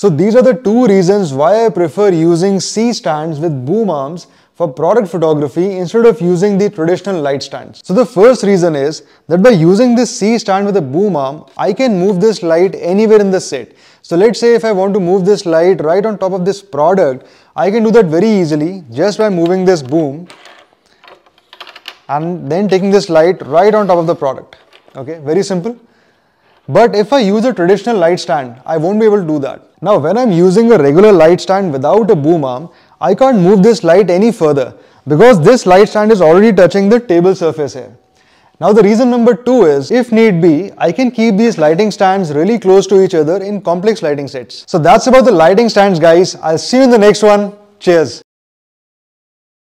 So these are the two reasons why I prefer using C stands with boom arms for product photography instead of using the traditional light stands. So the first reason is that by using this C stand with a boom arm, I can move this light anywhere in the set. So let's say if I want to move this light right on top of this product, I can do that very easily just by moving this boom and then taking this light right on top of the product. Okay, very simple. But if I use a traditional light stand, I won't be able to do that. Now when I'm using a regular light stand without a boom arm, I can't move this light any further because this light stand is already touching the table surface here. Now the reason number two is, if need be, I can keep these lighting stands really close to each other in complex lighting sets. So that's about the lighting stands guys. I'll see you in the next one. Cheers.